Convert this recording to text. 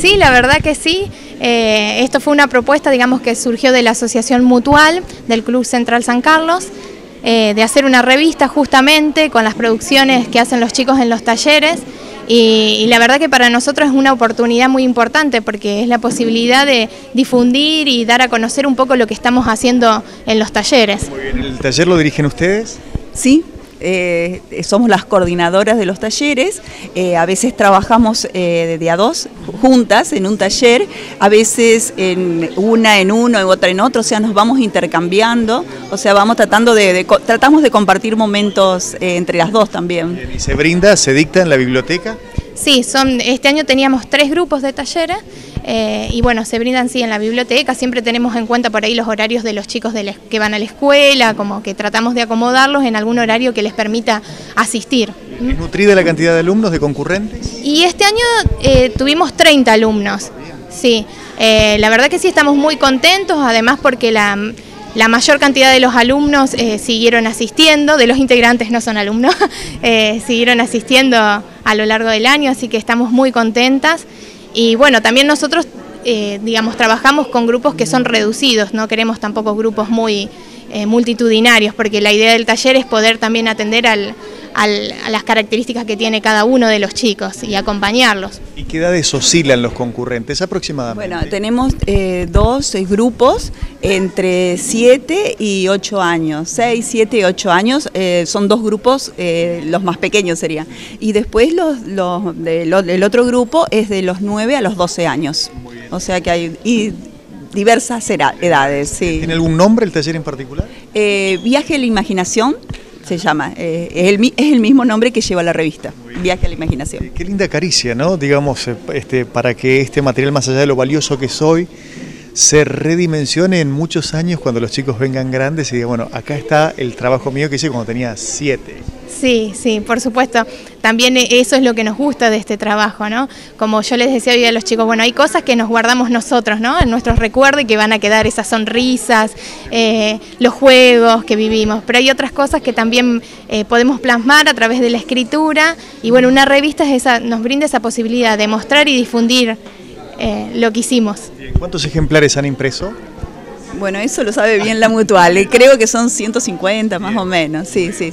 Sí, la verdad que sí. Eh, esto fue una propuesta, digamos, que surgió de la Asociación Mutual del Club Central San Carlos, eh, de hacer una revista justamente con las producciones que hacen los chicos en los talleres. Y, la verdad que para nosotros es una oportunidad muy importante porque es la posibilidad de difundir y dar a conocer un poco lo que estamos haciendo en los talleres. Muy bien, ¿el taller lo dirigen ustedes? Sí, eh, somos las coordinadoras de los talleres, eh, a veces trabajamos eh, de a dos juntas en un taller, a veces en una en uno y otra en otro, o sea, nos vamos intercambiando, o sea, vamos tratando de, tratamos de compartir momentos entre las dos también. ¿Y se brinda, se dicta en la biblioteca? Sí, son, este año teníamos tres grupos de talleres eh, y bueno, se brindan sí en la biblioteca, siempre tenemos en cuenta por ahí los horarios de los chicos que van a la escuela, como que tratamos de acomodarlos en algún horario que les permita asistir. ¿Es nutrida la cantidad de alumnos, de concurrentes? Y este año eh, tuvimos 30 alumnos, sí. Eh, la verdad que sí estamos muy contentos, además porque la, mayor cantidad de los alumnos siguieron asistiendo, de los integrantes no son alumnos, siguieron asistiendo a lo largo del año, así que estamos muy contentas. Y bueno, también nosotros, eh, digamos, trabajamos con grupos que son reducidos, no queremos tampoco grupos muy eh, multitudinarios, porque la idea del taller es poder también atender al, a las características que tiene cada uno de los chicos y acompañarlos. ¿Y qué edades oscilan los concurrentes aproximadamente? Bueno, tenemos eh, dos grupos entre 7 y 8 años, 6, 7 y 8 años, eh, son dos grupos, eh, los más pequeños serían. Y después los, los el otro grupo es de los 9 a los 12 años. O sea que hay y diversas edades. Sí. ¿Tiene algún nombre el taller en particular? Viaje a la Imaginación se llama. Eh, es, el, es, el, mismo nombre que lleva la revista, Viaje a la Imaginación. Qué linda caricia, ¿no? Digamos, eh, este, para que este material, más allá de lo valioso que soy, se redimensione en muchos años cuando los chicos vengan grandes y digan, bueno, acá está el trabajo mío que hice cuando tenía siete. Sí, sí, por supuesto. También eso es lo que nos gusta de este trabajo, ¿no? Como yo les decía hoy a los chicos, bueno, hay cosas que nos guardamos nosotros, ¿no? En nuestros recuerdos y que van a quedar esas sonrisas, eh, los juegos que vivimos, pero hay otras cosas que también eh, podemos plasmar a través de la escritura y bueno, una revista es esa, nos brinda esa posibilidad de mostrar y difundir eh, lo que hicimos. ¿Cuántos ejemplares han impreso? Bueno, eso lo sabe bien la mutual, creo que son 150 más o menos, sí, sí.